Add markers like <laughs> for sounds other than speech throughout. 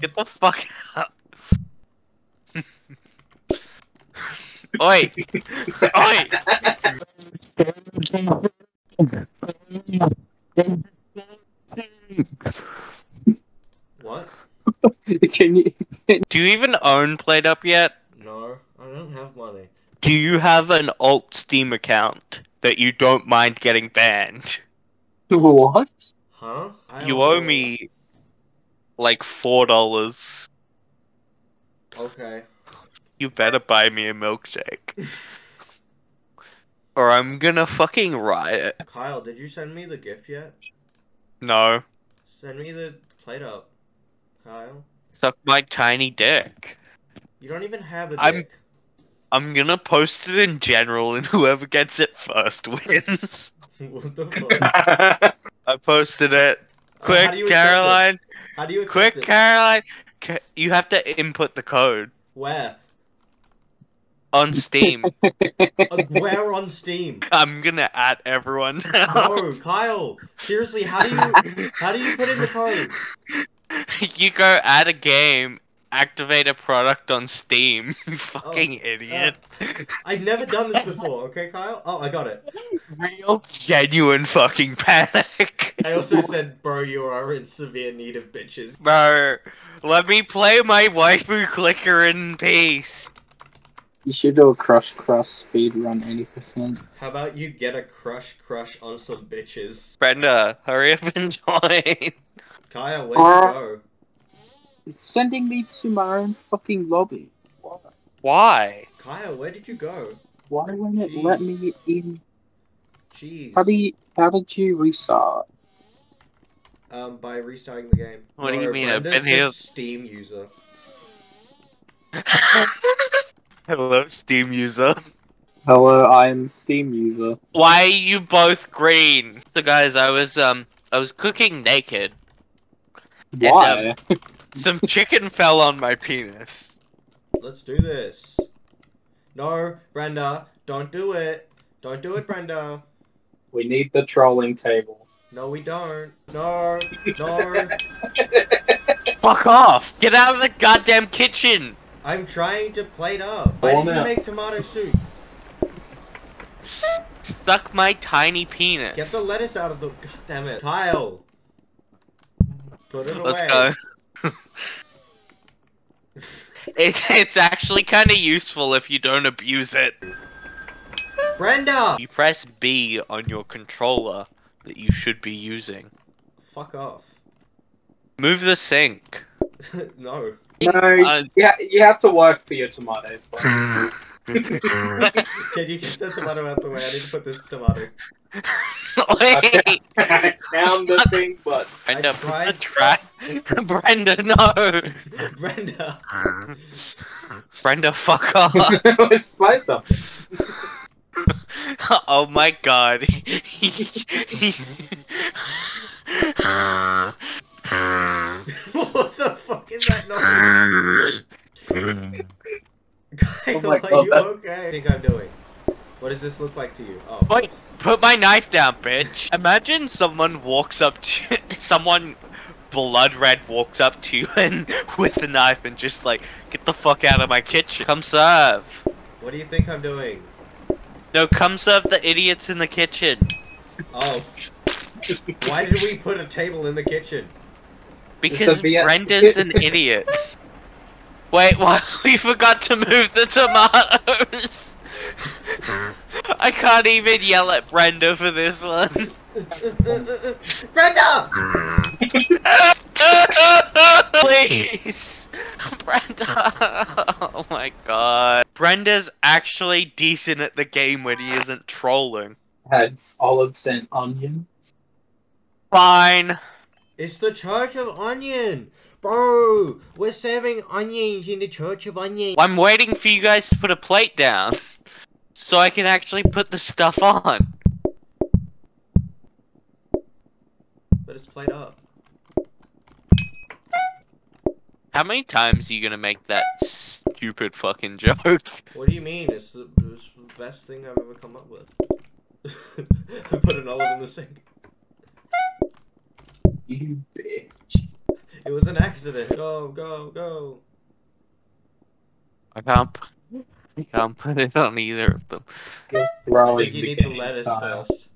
Get the fuck out. Oi! Oi! What? <laughs> Can you? Do you even own PlateUp yet? No, I don't have money. Do you have an alt Steam account that you don't mind getting banned? <laughs> What? Huh? I You owe know. me like four dollars. Okay. You better buy me a milkshake. or I'm gonna fucking riot. Kyle, did you send me the gift yet? No. Send me the PlateUp. Kyle. Suck my tiny dick. You don't even have a I'm- I'm gonna post it in general and <laughs> whoever gets it first wins. <laughs> what the fuck? <laughs> I posted it. Quick, how do you accept it? Caroline. How do you accept Quick, it? Caroline. You have to input the code Where? on Steam. <laughs> Uh, where on Steam? I'm gonna add everyone now. No, Kyle. Seriously, how do you how do you put in the code? <laughs> you go add a game, activate a product on Steam. You <laughs> oh, fucking Oh, idiot. <laughs> I've never done this before. <laughs> Okay, Kyle. Oh, I got it. Real genuine fucking panic. I also said, bro, you are in severe need of bitches. Bro, let me play my waifu clicker in peace. You should do a crush crush speed run eighty percent. How about you get a crush crush on some bitches? Brenda, hurry up and join. Kyle, where'd you go? It's sending me to my own fucking lobby. Why? Why? Kyle, where did you go? Why won't it let me in? Jeez. How do you, How did you restart? Um, by restarting the game. What do you mean? I've been here- just Steam user. <laughs> Hello, Steam user. Hello, I am Steam user. Why are you both green? So guys, I was um I was cooking naked. Why? <laughs> Some chicken fell on my penis. Let's do this. No, Brenda, don't do it. Don't do it, Brenda. we need the trolling table. No, we don't. No, no. <laughs> Fuck off! Get out of the goddamn kitchen! I'm trying to plate up. Why Go did on you make tomato soup? Suck my tiny penis. Get the lettuce out of the. God damn it, Kyle. Put it Let's away. go. <laughs> It, it's actually kind of useful if you don't abuse it. Brenda. You press B on your controller that you should be using. Fuck off. Move the sink. <laughs> no. No, Uh, yeah, you have to work for your tomatoes. <laughs> but- Can you get the tomato out the way? I need to put this tomato. Wait! I found the thing, but Brenda, I put the tried- trash. Brenda, no! Brenda. Brenda, fuck off. <laughs> let's spice something. oh my god. <laughs> what the fuck is that noise? <laughs> <laughs> Kyle, Oh are you okay? I think I'm doing. What does this look like to you? Oh. Wait, put my knife down, bitch. Imagine someone walks up to <laughs> someone blood red walks up to you <laughs> and with a knife and just like get the fuck out of my kitchen. Come serve. What do you think I'm doing? No, come serve the idiots in the kitchen. Oh. Why did we put a table in the kitchen? Because Brenda's an idiot. Wait, <laughs> why we forgot to move the tomatoes? <laughs> I can't even yell at Brenda for this one. <laughs> Brenda! Please! Brenda! Oh my god. Brenda's actually decent at the game when he isn't trolling. Had olives and onions. Fine. It's the Church of Onion! Bro, we're serving onions in the Church of Onions. I'm waiting for you guys to put a plate down. So I can actually put the stuff on. But it's played up. How many times are you gonna make that stupid fucking joke? What do you mean? It's the, it's the best thing I've ever come up with. <laughs> I put an olive in the sink. You bitch. It was an accident. Go, go, go. I can't. p- I can't put it on either of them. I think you need the lettuce style. first.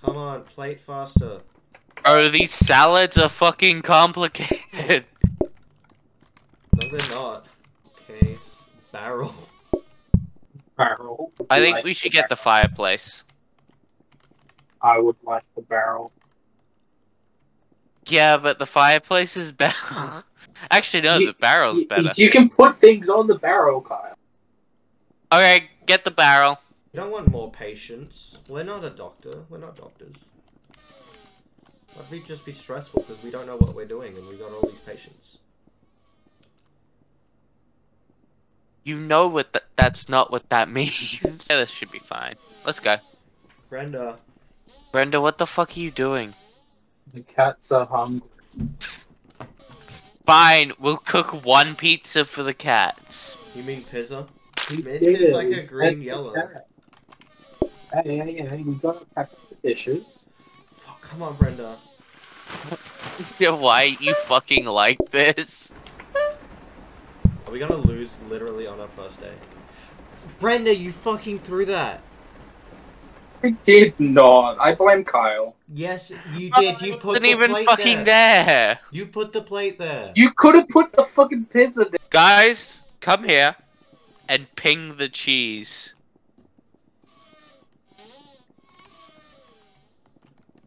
Come on, plate faster. Oh, these salads are fucking complicated. No, they're not. Okay. Barrel. Barrel. I think like we should the get the fireplace. I would like the barrel. Yeah, but the fireplace is better. <laughs> Actually, no, You- the barrel's You- better. You can put things on the barrel, Kyle. Okay, get the barrel. You don't want more patients. We're not a doctor. We're not doctors. That'd be just be stressful because we don't know what we're doing and we got all these patients. You know what th- that's not what that <laughs> means. yeah, this should be fine. Let's go. Brenda, Brenda, what the fuck are you doing? The cats are hungry. Fine, we'll cook one pizza for the cats. you mean pizza? It Mint is like a green That's yellow. the. Hey, hey, hey, we gotta pack up the dishes. Fuck, come on, Brenda. <laughs> Yeah, Why you fucking like this? Are we gonna lose literally on our first day? Brenda, you fucking threw that. I did not. I blame Kyle. Yes, you oh, did. You put wasn't the even plate fucking there. there. You put the plate there. You could have put the fucking pizza down. Guys, come here and ping the cheese.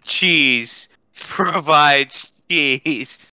Cheese <laughs> provides cheese.